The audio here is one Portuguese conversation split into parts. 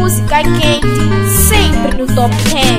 música quente, sempre no top 10.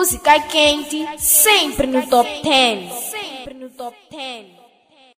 Música quente sempre no top 10.